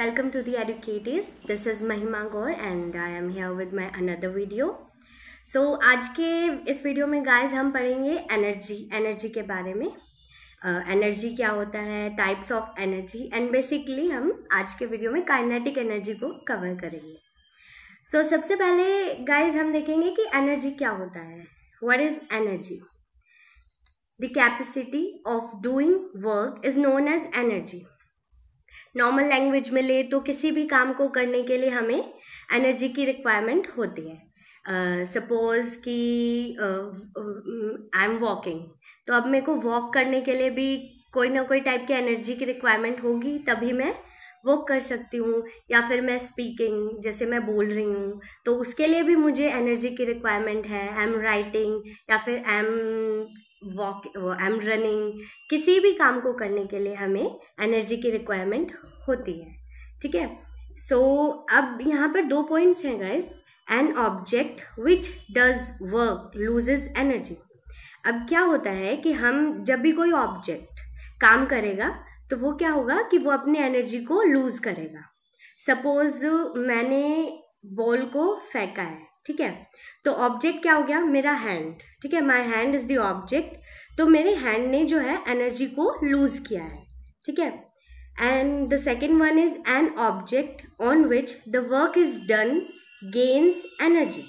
Welcome to the Educators. This is Mahima Gaur and I am here with my another video. So आज के इस video में guys हम पढ़ेंगे energy energy के बारे में। एनर्जी uh, क्या होता है types of energy and basically हम आज के वीडियो में काइनेटिक एनर्जी को कवर करेंगे। सो so, सबसे पहले गाइज़ हम देखेंगे कि एनर्जी क्या होता है। What is energy the capacity of doing work is known as energy normal language में ले तो किसी भी काम को करने के लिए हमें एनर्जी की रिक्वायरमेंट होती है। सपोज़ कि आई एम वॉकिंग तो अब मेरे को वॉक करने के लिए भी कोई ना कोई टाइप की एनर्जी की रिक्वायरमेंट होगी, तभी मैं वॉक कर सकती हूँ, या फिर मैं स्पीकिंग जैसे मैं बोल रही हूँ तो उसके लिए भी मुझे एनर्जी की रिक्वायरमेंट है। आई एम राइटिंग या फिर I am walk I am running किसी भी काम को करने के लिए हमें एनर्जी की रिक्वायरमेंट होती है, ठीक है? सो अब यहाँ पर दो पॉइंट्स हैं guys an object which does work loses energy अब क्या होता है कि हम जब भी कोई ऑब्जेक्ट काम करेगा तो वो क्या होगा कि वो अपनी एनर्जी को लूज करेगा। सपोज़ मैंने बॉल को फेंका है ठीक है? तो ऑब्जेक्ट क्या हो गया? मेरा हैंड ठीक है? My hand is the object तो मेरे हैंड ने जो है एनर्जी को लूज किया है। ठीक है? And the second one is an object on which the work is done gains energy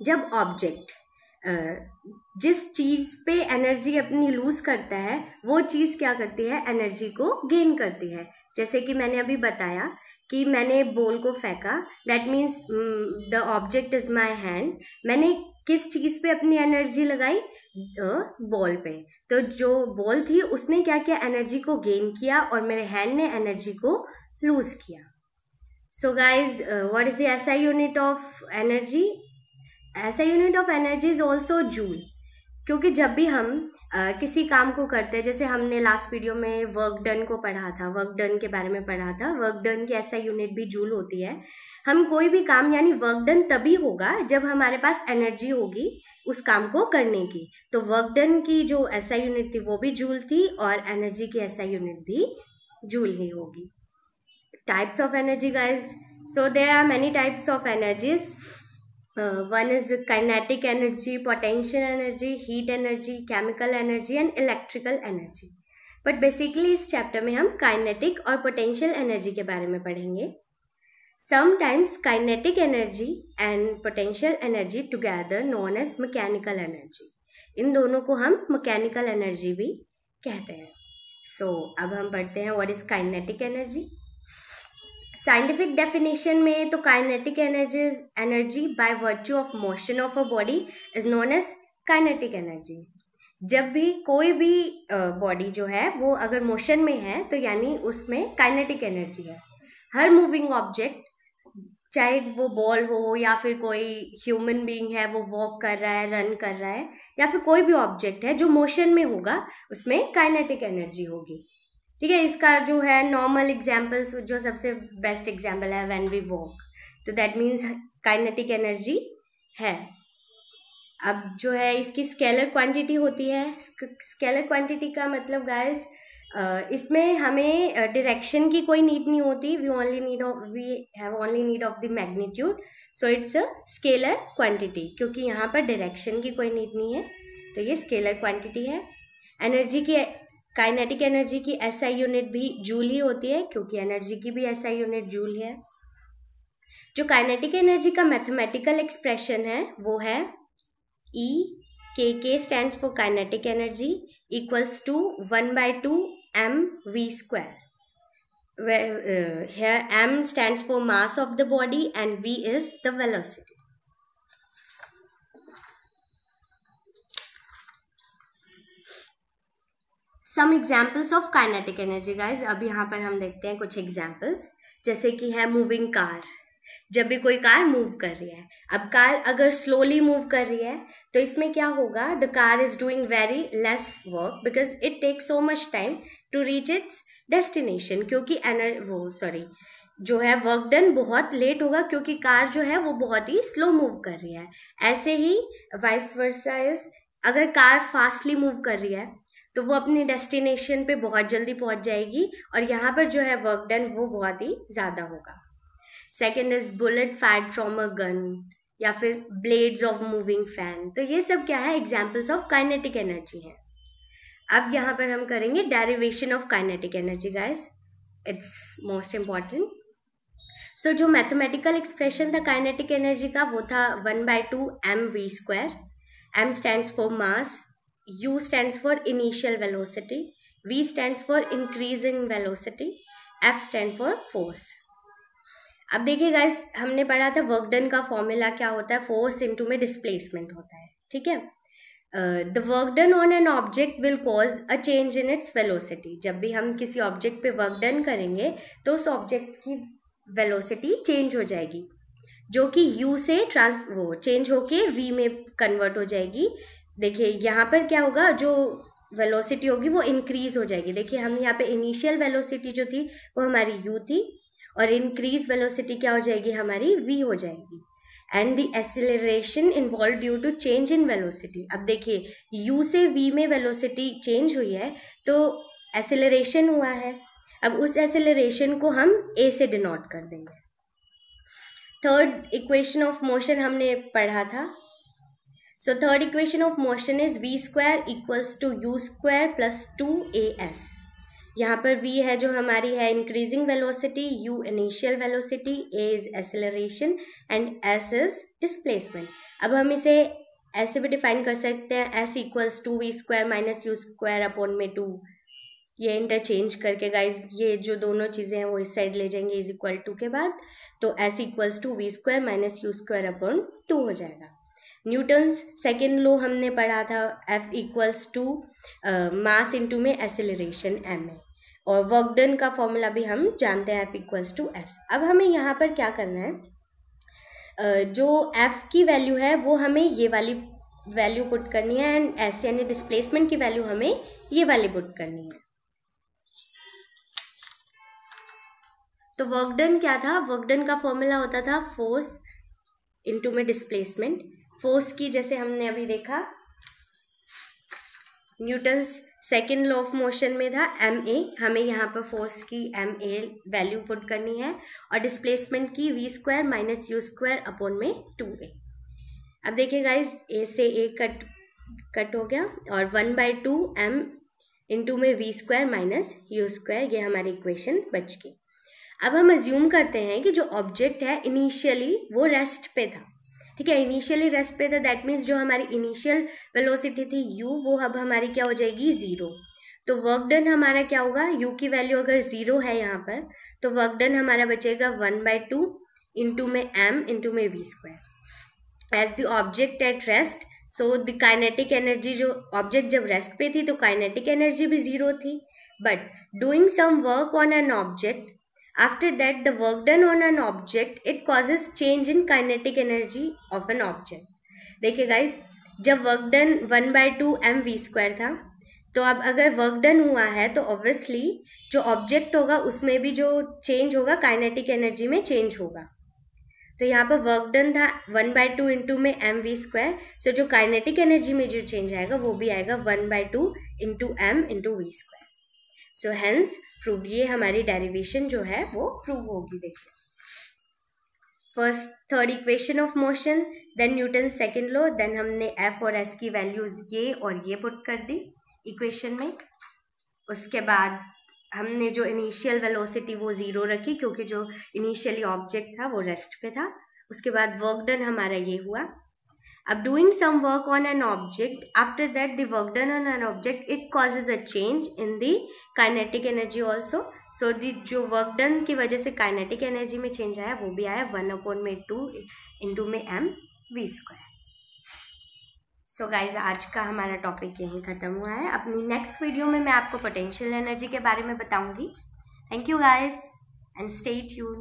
जब ऑब्जेक्ट जिस चीज़ पे एनर्जी अपनी लूज करता है, वो चीज़ क्या करती है? एनर्जी को गेन करती है। जैसे कि मैंने अभी बताया कि मैंने बॉल को फेंका। That means the object is my hand मैंने किस चीज़ पे अपनी एनर्जी लगाई? द बॉल पे। तो जो बॉल थी, उसने क्या किया? एनर्जी को गेन किया और मेरे हैंड ने एनर्जी को लूज किया। So guys what is the SI unit of energy SI unit of energy is also joule क्योंकि जब भी हम आ, किसी काम को करते हैं जैसे हमने लास्ट वीडियो में वर्क डन को पढ़ा था वर्क डन के बारे में पढ़ा था वर्क डन की ऐसा यूनिट भी जूल होती है। हम कोई भी काम यानी वर्क डन तभी होगा जब हमारे पास एनर्जी होगी उस काम को करने की। तो वर्क डन की जो ऐसा यूनिट थी वो भी जूल थी और एनर्जी की ऐसा यूनिट भी जूल ही होगी। Types of energy guys so there are many types of energies Uh, one is kinetic energy, potential energy, heat energy, chemical energy and electrical energy. But basically इस chapter में हम kinetic और potential energy के बारे में पढ़ेंगे। Sometimes kinetic energy and potential energy together known as mechanical energy इन दोनों को हम मैकेनिकल एनर्जी भी कहते हैं। सो so, अब हम पढ़ते हैं what is kinetic energy scientific definition में तो kinetic energy energy by virtue of motion of a body is known as kinetic energy जब भी कोई भी बॉडी जो है, वो अगर मोशन में है तो यानी उसमें काइनेटिक एनर्जी है। हर मूविंग ऑब्जेक्ट चाहे वो बॉल हो या फिर कोई ह्यूमन बीइंग है, वो वॉक कर रहा है रन कर रहा है, या फिर कोई भी ऑब्जेक्ट है, जो मोशन में होगा, उसमें काइनेटिक एनर्जी होगी। ठीक है, इसका जो है नॉर्मल एग्जाम्पल्स जो सबसे बेस्ट एग्ज़ाम्पल है व्हेन वी वॉक तो दैट मीन्स काइनेटिक एनर्जी है। अब जो है, इसकी स्केलर क्वांटिटी होती है। स्केलर क्वांटिटी का मतलब गाइस इसमें हमें डायरेक्शन की कोई नीड नहीं होती। We only need of we have only need of the magnitude so it's a scalar quantity क्योंकि यहाँ पर डायरेक्शन की कोई नीड नहीं है। तो ये स्केलर क्वांटिटी है। एनर्जी की काइनेटिक एनर्जी की एसआई यूनिट भी जूल ही होती है, क्योंकि एनर्जी की भी एसआई यूनिट जूल है। जो काइनेटिक एनर्जी का मैथमेटिकल एक्सप्रेशन है, वो है E K K stand for kinetic energy equals to one by two M V square M stand for mass of the body and V is the velocity some examples of kinetic energy guys अब यहाँ पर हम देखते हैं कुछ examples जैसे कि है मूविंग कार जब भी कोई कार मूव कर रही है. अब कार अगर स्लोली मूव कर रही है तो इसमें क्या होगा? The car is doing very less work because it take so much time to reach its destination क्योंकि एनर वो सॉरी जो है वर्क डन बहुत लेट होगा क्योंकि कार जो है वो बहुत ही स्लो मूव कर रही है. ऐसे ही वाइस वर्सा इज़ अगर कार फास्टली मूव कर रही है तो वो अपने डेस्टिनेशन पे बहुत जल्दी पहुँच जाएगी और यहाँ पर जो है वर्क डन वो बहुत ही ज़्यादा होगा। Second is bullet fire from a gun या फिर ब्लेड्स ऑफ़ मूविंग फ़ैन तो ये सब क्या है? एग्जाम्पल्स ऑफ़ काइनेटिक एनर्जी है। अब यहाँ पर हम करेंगे derivation of kinetic energy guys it's most important so जो मैथमेटिकल एक्सप्रेशन था काइनेटिक एनर्जी का, वो था one by two M V square M stand for mass U stand for initial velocity V stand for increasing velocity F stand for force अब देखिए guys हमने पढ़ा था वर्क डन का फॉर्मूला क्या होता है? फोर्स इनटू में डिस्प्लेसमेंट होता है, ठीक है? The work done on an object will cause a change in its velocity जब भी हम किसी ऑब्जेक्ट पे वर्क डन करेंगे तो उस ऑब्जेक्ट की वेलोसिटी चेंज हो जाएगी, जो कि u से ट्रांस वो चेंज होके v में कन्वर्ट हो जाएगी देखिए, यहाँ पर क्या होगा, जो वेलोसिटी होगी वो इंक्रीज हो जाएगी। देखिए, हम यहाँ पे इनिशियल वेलोसिटी जो थी, वो हमारी यू थी और इंक्रीज वेलोसिटी क्या हो जाएगी, हमारी वी हो जाएगी। And the acceleration involve due to change in velocity अब देखिए यू से वी में वेलोसिटी चेंज हुई है तो एसिलरेशन हुआ है। अब उस एसिलरेशन को हम ए से डिनोट कर देंगे। थर्ड इक्वेशन ऑफ़ मोशन हमने पढ़ा था। So third equation of motion is V square equals to U square plus two A S यहाँ पर वी है जो हमारी है increasing velocity U initial velocity A is acceleration and S is displacement अब हम इसे ऐसे भी डिफाइन कर सकते हैं S equals to V square minus U square upon में टू ये इंटरचेंज करके गाइज़ ये जो दोनों चीज़ें हैं वो इस साइड ले जाएँगे इज़ इक्वल टू के बाद. तो S equals to V square minus U square upon two हो जाएगा. न्यूटन्स सेकेंड लो हमने पढ़ा था F equals to mass into में एसिलरेशन एम ए और वर्क डन का फॉर्मूला भी हम जानते हैं एफ़ इक्वल्स टू एस अब हमें यहाँ पर क्या करना है? uh, जो एफ़ की वैल्यू है वो हमें ये वाली वैल्यू पुट करनी है एंड एस यानी डिस्प्लेसमेंट की वैल्यू हमें ये वाली पुट करनी है। तो वर्क डन क्या था? वर्क डन का फॉर्मूला होता था फोर्स इनटू में डिस्प्लेसमेंट फोर्स की, जैसे हमने अभी देखा, Newton's second law of motion में था एम ए हमें यहाँ पर फोर्स की एम ए वैल्यू पुट करनी है, और डिस्प्लेसमेंट की V square minus U square upon में टू ए अब देखिए गाइज़ ए से ए कट कट हो गया, और one by two M into में V square minus U square ये हमारी इक्वेशन बच गई अब हम अज्यूम करते हैं कि जो ऑब्जेक्ट है इनिशियली वो रेस्ट पे था। ठीक है इनिशियली रेस्ट पे था दैट मीन्स जो हमारी इनिशियल वेलोसिटी थी यू वो अब हमारी क्या हो जाएगी ज़ीरो तो वर्क डन हमारा क्या होगा? यू की वैल्यू अगर ज़ीरो है यहाँ पर तो वर्क डन हमारा बचेगा वन बाई टू इंटू में एम इंटू में V square as the object at rest so the kinetic energy जो ऑब्जेक्ट जब रेस्ट पे थी तो काइनेटिक एनर्जी भी ज़ीरो थी. But doing some work on an object After that, the work done on an object, it causes change in kinetic energy of an object. देखिए guys जब work done one by two M V square था तो अब अगर work done हुआ है तो obviously जो ऑब्जेक्ट होगा उसमें भी जो चेंज होगा काइनेटिक एनर्जी में चेंज होगा तो यहाँ पर वर्क डन था वन बाय टू इंटू में एम वी स्क्वायर सो जो काइनेटिक एनर्जी में जो चेंज आएगा वो भी आएगा one by two into M into V square so hence prove ये हमारी डेरिवेशन जो है, वो प्रूव होगी, देखिए। First third equation of motion then Newton second law then हमने एफ़ और एस की वैल्यूज़ ये और ये पुट कर दी इक्वेशन में। उसके बाद हमने जो इनिशियल वेलोसिटी वो ज़ीरो रखी, क्योंकि जो इनिशियली ऑब्जेक्ट था, वो रेस्ट पे था। उसके बाद वर्क डन हमारा ये हुआ। अब doing some work on an object after that the work done on an object it causes a change in the kinetic energy also so the जो वर्क डन की वजह से काइनेटिक एनर्जी में change आया वो भी आया वन अपॉन में टू इन टू में M V square so guys आज का हमारा टॉपिक यहीं खत्म हुआ है अपनी नेक्स्ट वीडियो में मैं आपको पोटेंशियल एनर्जी के बारे में बताऊँगी thank you guys and state you